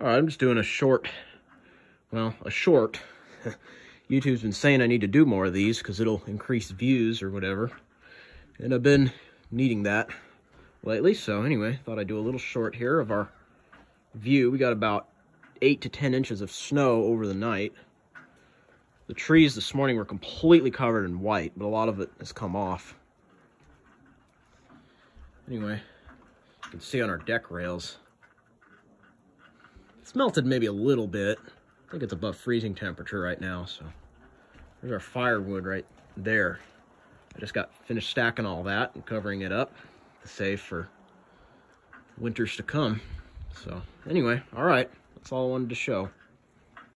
All right, I'm just doing a short, well, a short. YouTube's been saying I need to do more of these because it'll increase views or whatever. And I've been needing that lately. So anyway, thought I'd do a little short here of our view. We got about 8 to 10 inches of snow over the night. The trees this morning were completely covered in white, but a lot of it has come off. Anyway, you can see on our deck rails, it's melted maybe a little bit. I think it's above freezing temperature right now, so there's our firewood right there. I just got finished stacking all that and covering it up to save for winters to come. So anyway, all right, that's all I wanted to show.